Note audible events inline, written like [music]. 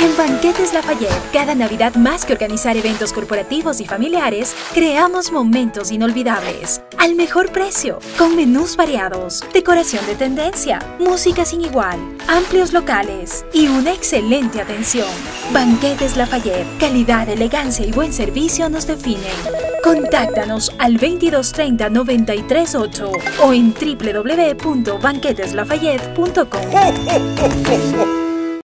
En Banquetes Lafayette, cada Navidad más que organizar eventos corporativos y familiares, creamos momentos inolvidables. Al mejor precio, con menús variados, decoración de tendencia, música sin igual, amplios locales y una excelente atención. Banquetes Lafayette, calidad, elegancia y buen servicio nos definen. Contáctanos al 2230 938 o en www.banqueteslafayette.com. [laughs]